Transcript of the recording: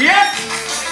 Yep!